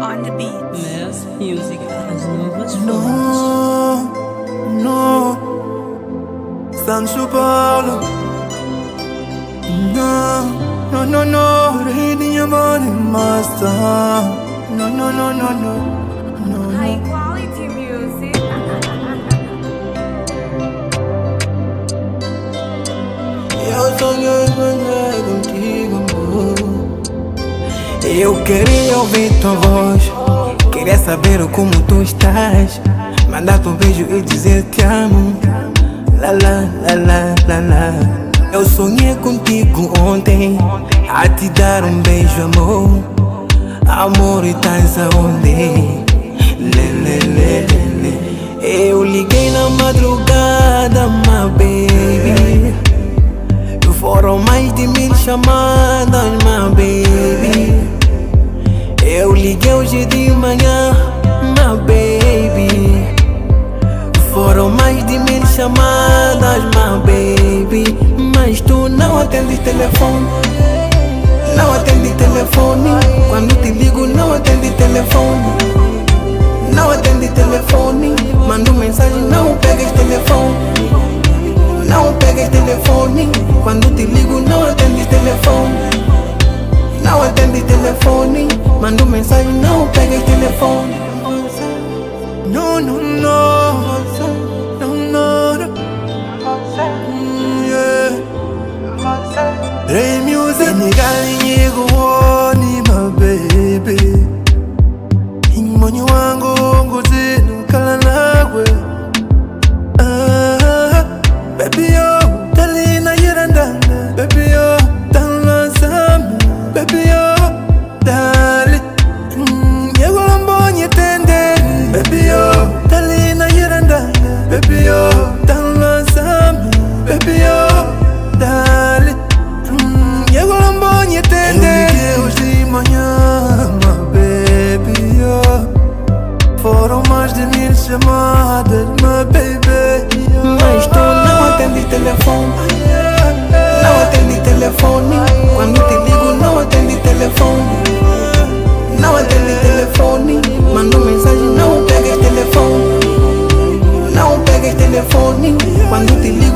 on the beat. Miss Music has novas Non, No, no. ne joue No, no, no, no. reading your money, master. No, no, no, no, no, no. High quality music. Eu sonhei com Eu queria ouvir tua voz. Queria saber como tu estás. Mandar um beijo e dizer te amo. La la la la la la. Eu sonhei contigo ontem. A te dar um beijo, amor. Amor, e estás aonde? Lê, lê, lê, lê. Eu liguei na madrugada, my baby. Foram mais de mil chamadas, my baby. Liguei hoje de manhã, my baby. Foram mais de mil chamadas, my baby. Mas tu não atende telefone. Não atende telefone. Manda um mensagem, não pega o telefone Não, não, não Não, mm, music. Senegal nyigo woni my baby. Ingonyi wangu ngozi nukala nawe uh-huh. Baby yo, oh, dalina yirandanga Baby yo, oh, download Baby yo. Chamadas, my baby. Mas tu não atende telefone. Não atende telefone. Quando te ligo não atende telefone. Não atende telefone. Mando mensagem, não pegas telefone. Não pegas telefone. Quando te ligo